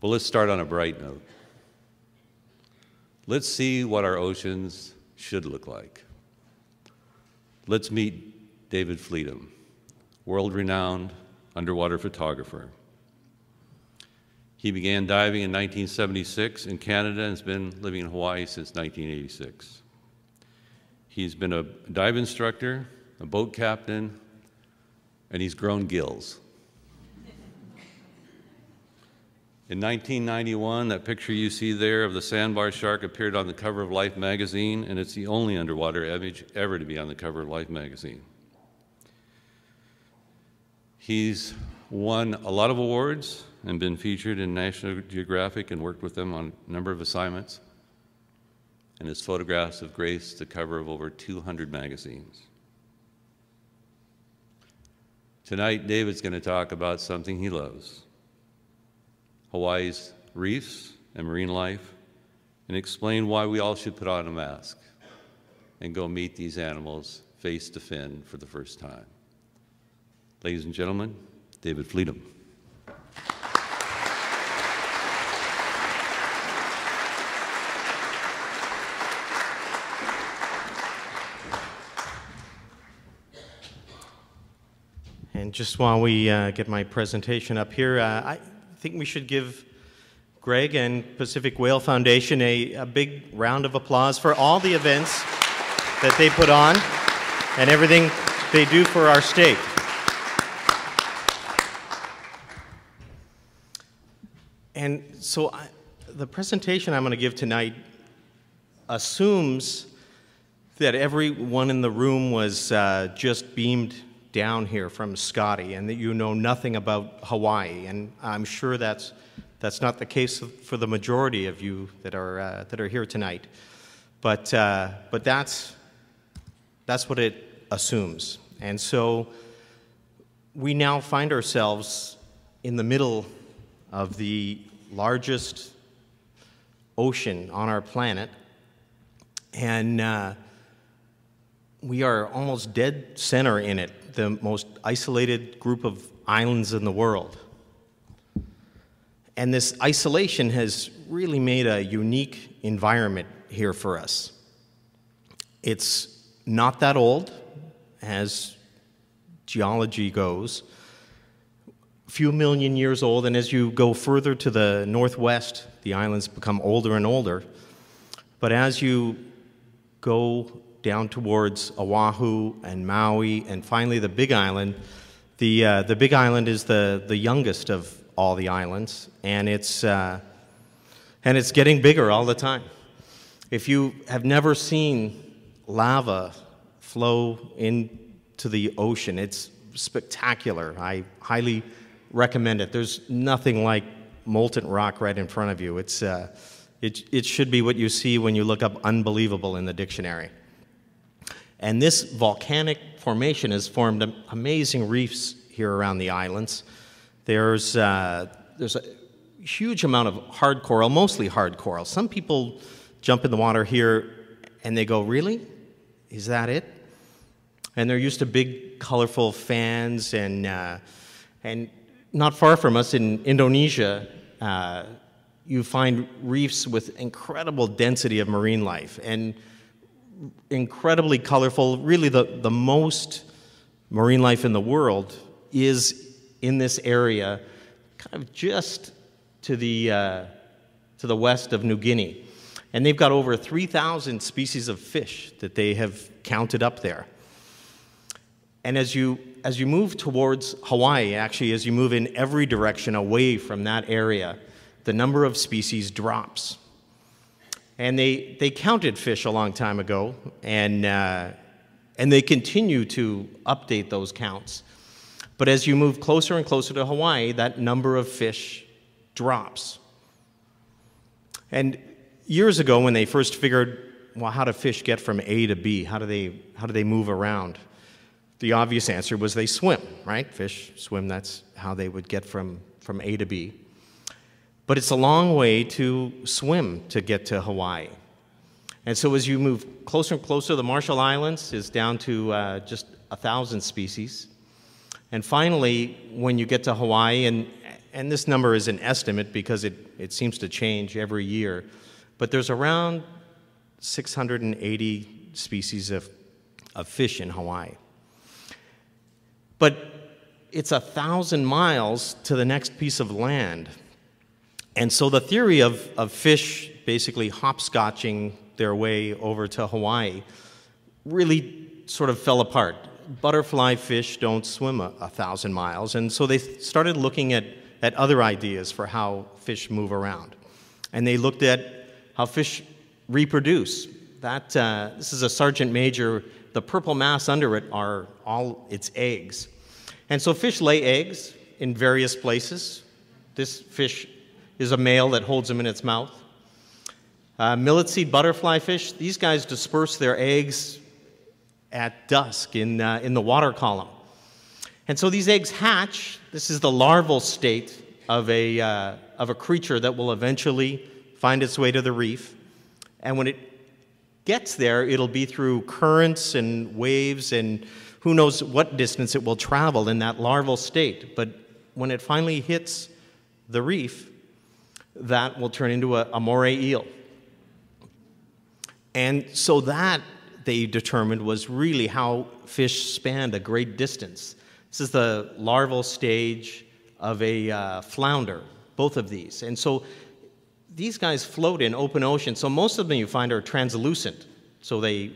But let's start on a bright note. Let's see what our oceans should look like. Let's meet David Fleetham, world renowned underwater photographer. He began diving in 1976 in Canada and has been living in Hawaii since 1986. He's been a dive instructor, a boat captain, and he's grown gills. In 1991, that picture you see there of the sandbar shark appeared on the cover of Life magazine, and it's the only underwater image ever to be on the cover of Life magazine. He's won a lot of awards and been featured in National Geographic and worked with them on a number of assignments. And his photographs have graced the cover of over 200 magazines. Tonight, David's going to talk about something he loves Hawaii's reefs and marine life, and explain why we all should put on a mask and go meet these animals face to fin for the first time. Ladies and gentlemen, David Fleetham. And just while we uh, get my presentation up here, uh, I think we should give Greg and Pacific Whale Foundation a, a big round of applause for all the events that they put on and everything they do for our state. And so I, the presentation I'm going to give tonight assumes that everyone in the room was uh, just beamed down here from Scotty and that you know nothing about Hawaii. And I'm sure that's, that's not the case for the majority of you that are, uh, that are here tonight. But, uh, but that's, that's what it assumes. And so we now find ourselves in the middle of the largest ocean on our planet. And uh, we are almost dead center in it, the most isolated group of islands in the world. And this isolation has really made a unique environment here for us. It's not that old, as geology goes, a few million years old, and as you go further to the northwest, the islands become older and older. But as you go down towards Oahu and Maui, and finally the Big Island. The, uh, the Big Island is the, the youngest of all the islands, and it's, uh, and it's getting bigger all the time. If you have never seen lava flow into the ocean, it's spectacular. I highly recommend it. There's nothing like molten rock right in front of you. It's, uh, it, it should be what you see when you look up unbelievable in the dictionary. And this volcanic formation has formed amazing reefs here around the islands. There's, uh, there's a huge amount of hard coral, mostly hard coral. Some people jump in the water here and they go, Really? Is that it? And they're used to big, colorful fans. And, uh, and not far from us in Indonesia, uh, you find reefs with incredible density of marine life. And incredibly colorful. Really, the, the most marine life in the world is in this area, kind of just to the, uh, to the west of New Guinea. And they've got over 3,000 species of fish that they have counted up there. And as you, as you move towards Hawaii, actually, as you move in every direction away from that area, the number of species drops. And they, they counted fish a long time ago, and, uh, and they continue to update those counts. But as you move closer and closer to Hawaii, that number of fish drops. And years ago, when they first figured, well, how do fish get from A to B? How do they, how do they move around? The obvious answer was they swim, right? Fish swim, that's how they would get from, from A to B. But it's a long way to swim to get to Hawaii. And so as you move closer and closer, the Marshall Islands is down to uh, just a thousand species. And finally, when you get to Hawaii, and, and this number is an estimate because it, it seems to change every year, but there's around 680 species of, of fish in Hawaii. But it's a thousand miles to the next piece of land. And so the theory of, of fish basically hopscotching their way over to Hawaii really sort of fell apart. Butterfly fish don't swim a, a thousand miles, and so they started looking at, at other ideas for how fish move around. And they looked at how fish reproduce. That, uh, this is a sergeant major. The purple mass under it are all its eggs. And so fish lay eggs in various places. This fish is a male that holds them in its mouth. Uh, millet seed butterfly fish, these guys disperse their eggs at dusk in, uh, in the water column. And so these eggs hatch. This is the larval state of a, uh, of a creature that will eventually find its way to the reef. And when it gets there, it'll be through currents and waves and who knows what distance it will travel in that larval state. But when it finally hits the reef, that will turn into a, a moray eel. And so that they determined was really how fish spanned a great distance. This is the larval stage of a uh, flounder, both of these. And so these guys float in open ocean, so most of them you find are translucent, so they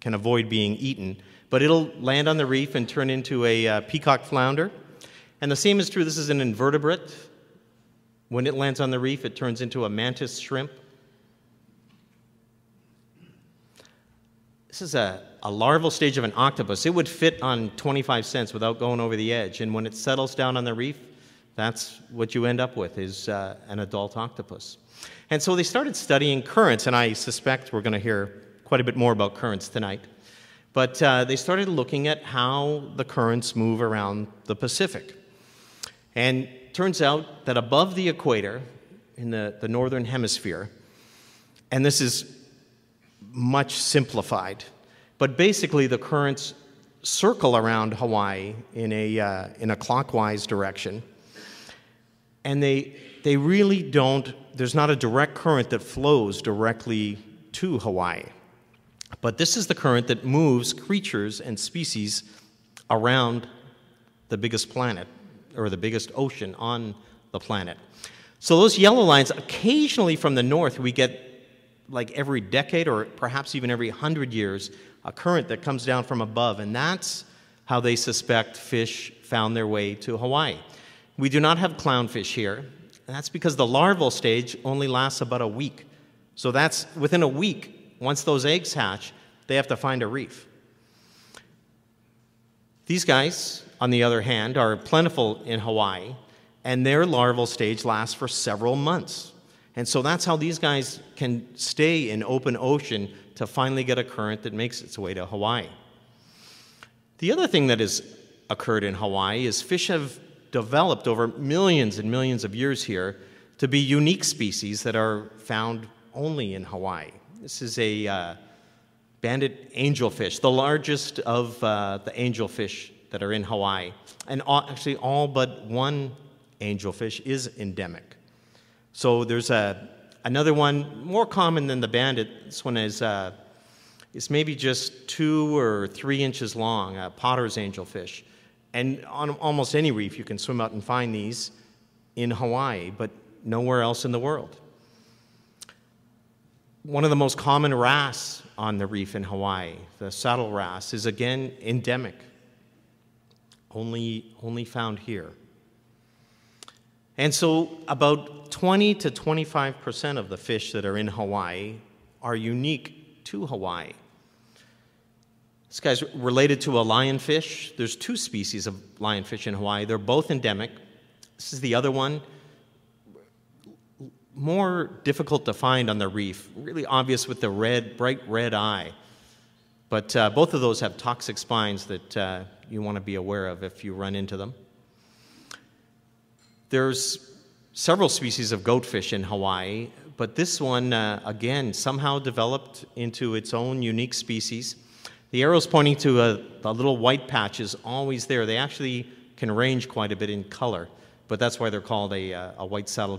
can avoid being eaten. But it'll land on the reef and turn into a uh, peacock flounder. And the same is true, this is an invertebrate. When it lands on the reef, it turns into a mantis shrimp. This is a, a larval stage of an octopus. It would fit on 25 cents without going over the edge. And when it settles down on the reef, that's what you end up with is uh, an adult octopus. And so they started studying currents, and I suspect we're going to hear quite a bit more about currents tonight. But uh, they started looking at how the currents move around the Pacific. And turns out that above the equator, in the, the northern hemisphere, and this is much simplified. But basically, the currents circle around Hawaii in a, uh, in a clockwise direction. And they, they really don't, there's not a direct current that flows directly to Hawaii. But this is the current that moves creatures and species around the biggest planet, or the biggest ocean on the planet. So those yellow lines, occasionally from the north, we get like every decade or perhaps even every hundred years, a current that comes down from above, and that's how they suspect fish found their way to Hawaii. We do not have clownfish here, and that's because the larval stage only lasts about a week. So that's within a week, once those eggs hatch, they have to find a reef. These guys, on the other hand, are plentiful in Hawaii, and their larval stage lasts for several months. And so that's how these guys can stay in open ocean to finally get a current that makes its way to Hawaii. The other thing that has occurred in Hawaii is fish have developed over millions and millions of years here to be unique species that are found only in Hawaii. This is a uh, banded angelfish, the largest of uh, the angelfish that are in Hawaii. And all, actually, all but one angelfish is endemic. So there's a, another one, more common than the banded. This one is, uh, is maybe just two or three inches long, potter's angelfish. And on almost any reef, you can swim out and find these in Hawaii, but nowhere else in the world. One of the most common wrasse on the reef in Hawaii, the saddle wrasse, is again endemic, only, only found here. And so, about 20 to 25% of the fish that are in Hawaii are unique to Hawaii. This guy's related to a lionfish. There's two species of lionfish in Hawaii. They're both endemic. This is the other one. More difficult to find on the reef, really obvious with the red, bright red eye. But uh, both of those have toxic spines that uh, you want to be aware of if you run into them. There's several species of goatfish in Hawaii, but this one, uh, again, somehow developed into its own unique species. The arrow's pointing to a, a, little white patch is always there. They actually can range quite a bit in color. but that's why they're called a, uh, a white saddle